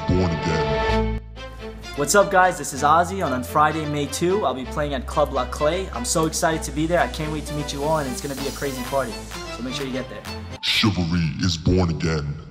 born again. What's up, guys? This is Ahzee, and on Friday, May 2, I'll be playing at Club La Clé. I'm so excited to be there. I can't wait to meet you all, and it's gonna be a crazy party. So make sure you get there. Chivalry is born again.